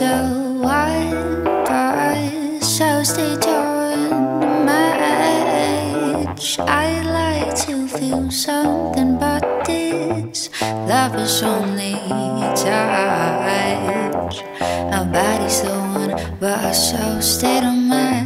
so wide but so stay on my edge I like to feel something but this. Love is only touch. Our bodies the one but our souls stayed on my